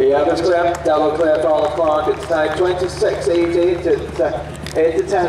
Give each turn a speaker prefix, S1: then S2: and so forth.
S1: The there's clear, double clear for all the clock. It's now 26 18 to, to uh, 8 to 10.